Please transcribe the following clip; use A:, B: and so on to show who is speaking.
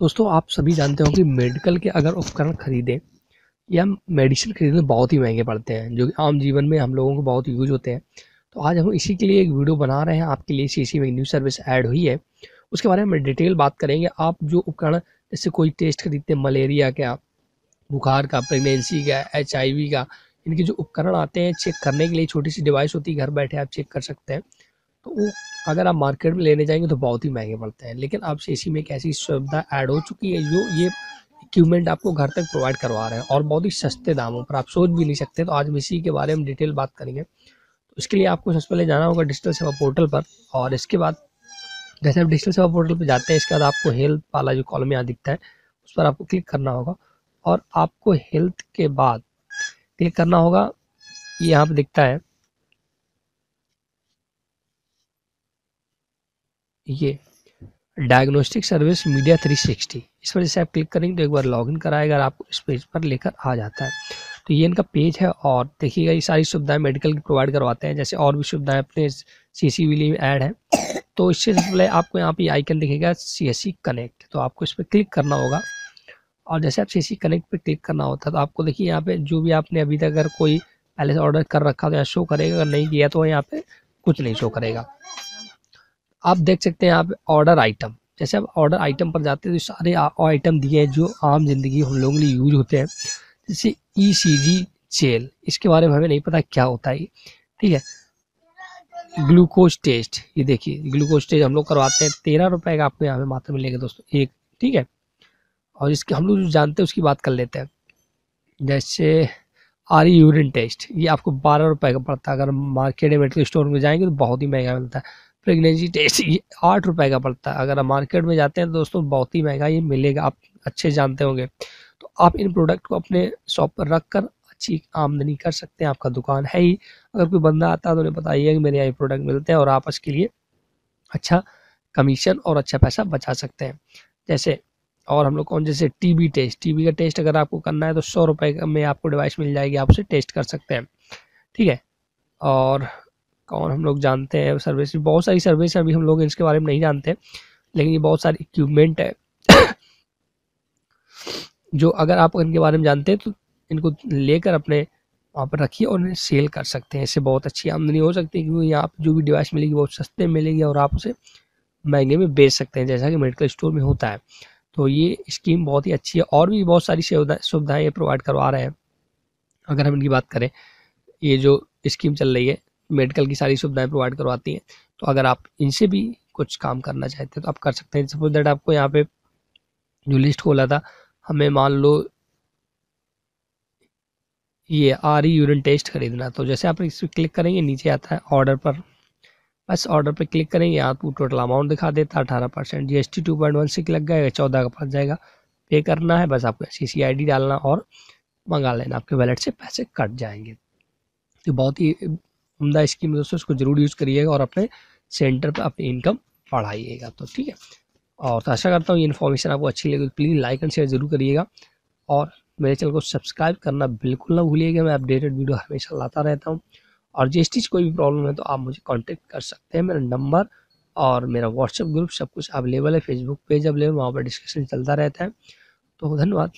A: दोस्तों, आप सभी जानते हो कि मेडिकल के अगर उपकरण खरीदें, या मेडिसिन खरीदने बहुत ही महँगे पड़ते हैं, जो कि आम जीवन में हम लोगों को बहुत यूज़ होते हैं। तो आज हम इसी के लिए एक वीडियो बना रहे हैं, आपके लिए सी में न्यू सर्विस ऐड हुई है। उसके बारे में डिटेल बात करेंगे। आप जो उपकरण, जैसे कोई टेस्ट खरीदते हैं मलेरिया का, बुखार का प्रेगनेंसी का एचआईवी का, इनके जो उपकरण आते हैं चेक करने के लिए छोटी सी डिवाइस होती है, घर बैठे आप चेक कर सकते हैं। तो वो अगर आप मार्केट में लेने जाएँगे तो बहुत ही महँगे पड़ते हैं। लेकिन अब सी में एक ऐसी सुविधा ऐड हो चुकी है, जो ये इक्विपमेंट आपको घर तक प्रोवाइड करवा रहे हैं और बहुत ही सस्ते दामों पर। आप सोच भी नहीं सकते तो आज हम इसी के बारे में डिटेल बात करेंगे। तो इसके लिए आपको सबसे पहले जाना होगा डिजिटल सेवा पोर्टल पर और इसके बाद, जैसे आप डिजिटल सेवा पोर्टल पर जाते हैं, इसके बाद आपको हेल्थ वाला जो कॉलम यहाँ दिखता है, उस पर आपको क्लिक करना होगा और आपको हेल्थ के बाद क्लिक करना होगा। ये यहाँ पर दिखता है। ये डायग्नोस्टिक सर्विस मीडिया 360 इस पर जैसे आप क्लिक करेंगे तो एक बार लॉगिन कराएगा और आपको इस पेज पर लेकर आ जाता है। तो ये इनका पेज है और देखिएगा, ये सारी सुविधाएँ मेडिकल की प्रोवाइड करवाते हैं। जैसे और भी सुविधाएँ अपने सी सी में ऐड है। तो इससे पहले आपको यहाँ पे आइकन दिखेगा सी एस सी कनेक्ट तो आपको इस पर क्लिक करना होगा। और जैसे आप सी सी कनेक्ट पर क्लिक करना होता है तो आपको देखिए यहाँ पे जो भी आपने अभी तक अगर कोई पहले से ऑर्डर कर रखा तो यहाँ शो करेगा। अगर नहीं किया तो यहाँ पे कुछ नहीं शो करेगा। आप देख सकते हैं यहाँ पे ऑर्डर आइटम जैसे आप ऑर्डर आइटम पर जाते हैं तो सारे आइटम दिए हैं जो आम ज़िंदगी हम लोगों के लिए यूज़ होते हैं। जैसे ई सी जी जेल इसके बारे में हमें नहीं पता क्या होता है ठीक है? ग्लूकोज टेस्ट ये देखिए ग्लूकोज टेस्ट हम लोग करवाते हैं, तेरह रुपए का आपको यहाँ पे मात्रा मिलेगा दोस्तों, एक, ठीक है? और इसके, हम लोग जो जानते हैं उसकी बात कर लेते हैं। जैसे आर यूरिन टेस्ट ये आपको बारह रुपए का पड़ता है। अगर मार्केट या मेडिकल स्टोर में जाएँगे तो बहुत ही महँगा मिलता है। प्रेगनेंसी टेस्ट ये आठ रुपए का पड़ता है। अगर आप मार्केट में जाते हैं तो दोस्तों, बहुत ही महँगा ये मिलेगा, आप अच्छे जानते होंगे। तो आप इन प्रोडक्ट को अपने शॉप पर रख कर अच्छी आमदनी कर सकते हैं, आपका दुकान है ही। अगर कोई बंदा आता है तो उन्हें बताइए कि मेरे यहाँ ये प्रोडक्ट मिलते हैं और आप इसके लिए अच्छा कमीशन और अच्छा पैसा बचा सकते हैं। जैसे, और हम लोग कौन, जैसे टीबी टेस्ट टीबी का टेस्ट अगर आपको करना है तो सौ रुपये में आपको डिवाइस मिल जाएगी, आप उसे टेस्ट कर सकते हैं। ठीक है? और कौन हम लोग जानते हैं सर्विस बहुत सारी सर्विस अभी हम लोग इसके बारे में नहीं जानते, लेकिन ये बहुत सारी इक्विपमेंट है। जो अगर आप इनके बारे में जानते हैं तो इनको लेकर अपने वहाँ पर रखिए और इन्हें सेल कर सकते हैं। इससे बहुत अच्छी आमदनी हो सकती है, क्योंकि यहाँ पर जो भी डिवाइस मिलेगी, बहुत सस्ते में मिलेगी और आप उसे महँगे में बेच सकते हैं, जैसा कि मेडिकल स्टोर में होता है। तो ये स्कीम बहुत ही अच्छी है और भी बहुत सारी सुविधाएँ ये प्रोवाइड करवा रहे हैं। अगर हम इनकी बात करें, ये जो स्कीम चल रही है मेडिकल की सारी सुविधाएँ प्रोवाइड करवाती हैं। तो अगर आप इनसे भी कुछ काम करना चाहते हैं तो आप कर सकते हैं। सपोज़ दैट आपको यहाँ पे जो लिस्ट खोला था, हमें मान लो ये आर ई यूरिन टेस्ट खरीदना तो जैसे आप इस पर क्लिक करेंगे, नीचे आता है ऑर्डर पर। बस ऑर्डर पर क्लिक करेंगे, यहाँ तो टोटल अमाउंट दिखा देता है, अठारह percent. G S T two point one six लग जाएगा चौदह का फंस जाएगा। पे करना है, बस आपको सी सी आई डी डालना और मंगा लेना, आपके वैलेट से पैसे कट जाएँगे। तो बहुत ही उमदा स्कीम दोस्तों, इसको ज़रूर यूज़ करिएगा और अपने सेंटर पर अपनी इनकम बढ़ाइएगा तो ठीक है? और तो आशा करता हूँ ये इन्फॉर्मेशन आपको अच्छी लगी प्लीज़ लाइक एंड शेयर ज़रूर करिएगा और मेरे चैनल को सब्सक्राइब करना बिल्कुल ना भूलिएगा। मैं अपडेटेड वीडियो हमेशा लाता रहता हूँ और जिस चीज़ कोई भी प्रॉब्लम है तो आप मुझे कॉन्टेक्ट कर सकते हैं। मेरा नंबर और मेरा व्हाट्सएप ग्रुप सब कुछ अवेलेबल है। फेसबुक पेज अवेलेबल वहाँ पर डिस्कशन चलता रहता है। तो धन्यवाद।